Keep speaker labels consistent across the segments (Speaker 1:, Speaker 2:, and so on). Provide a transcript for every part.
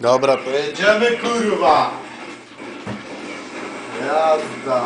Speaker 1: Dobra, to jedziemy kurwa! Jazda!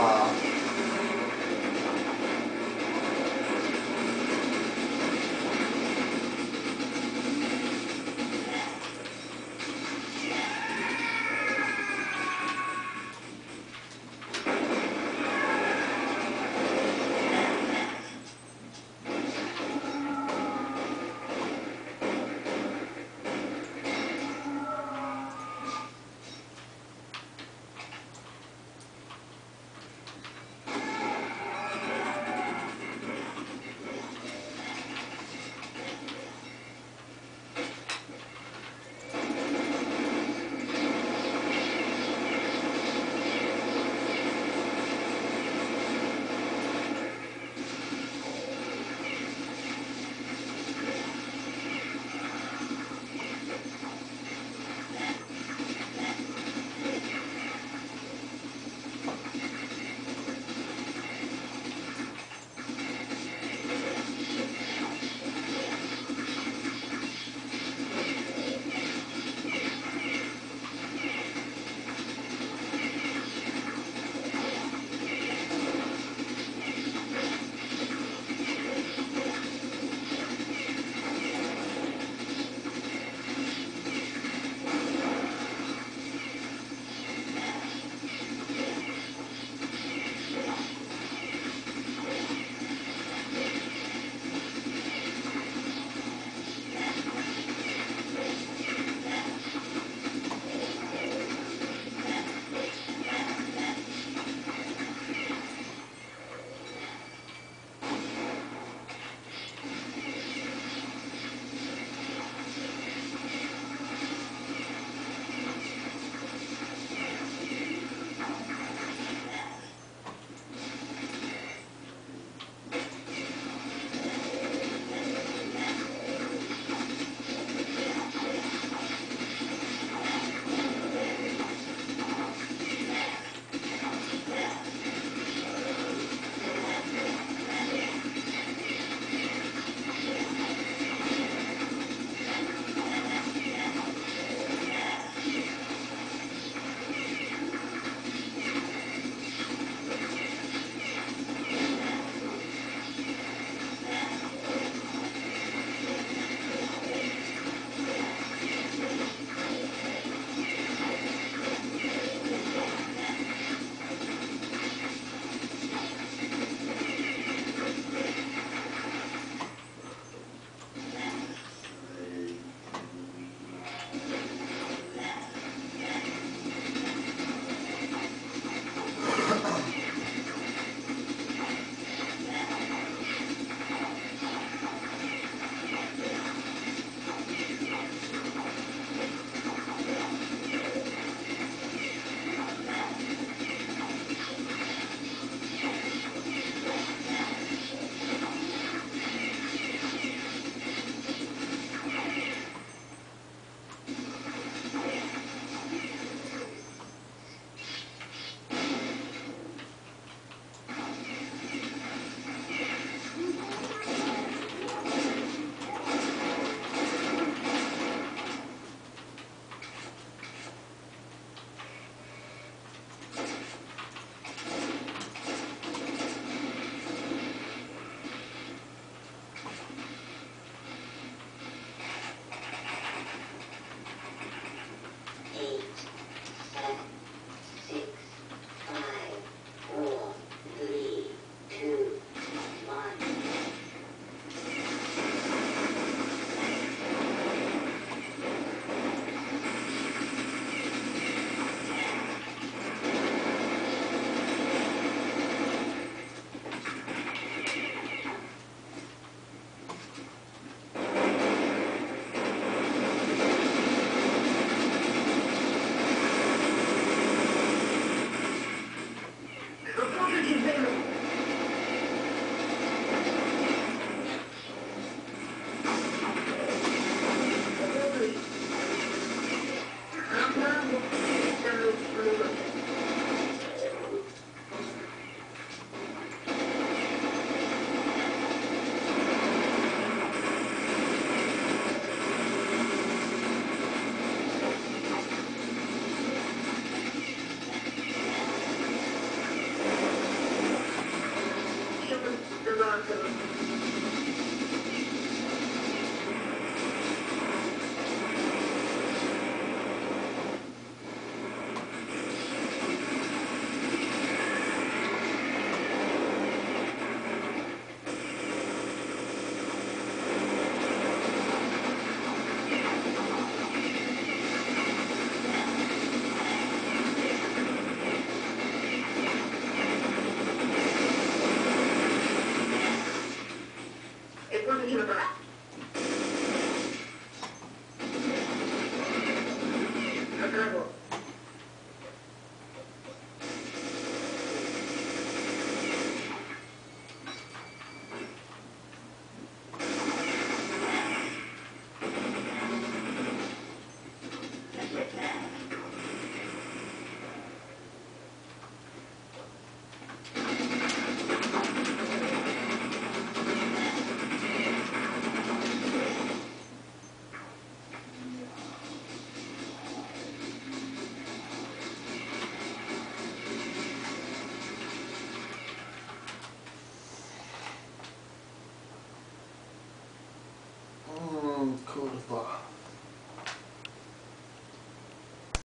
Speaker 1: Santo.